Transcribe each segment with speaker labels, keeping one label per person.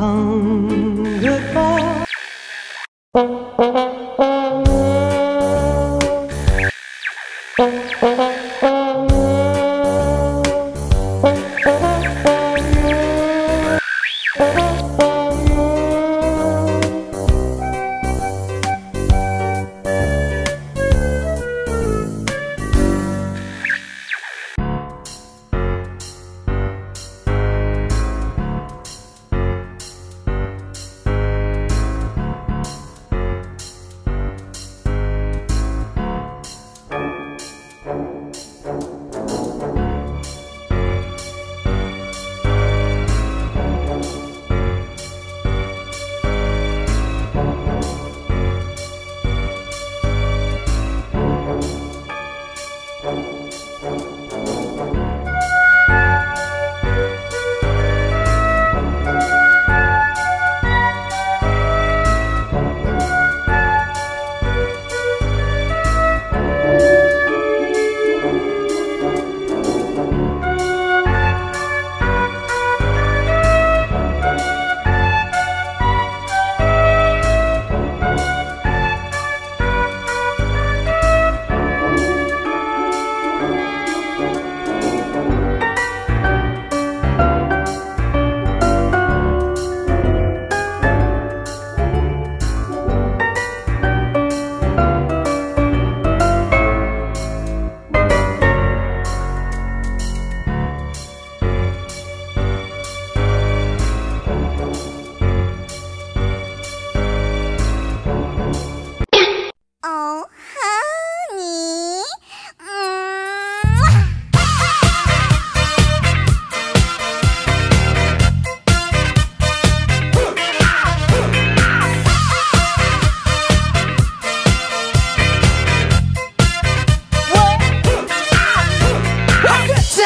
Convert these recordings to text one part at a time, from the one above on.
Speaker 1: I've hungered for. Oh,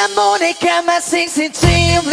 Speaker 1: Santa Mônica, mas sem sentir-me.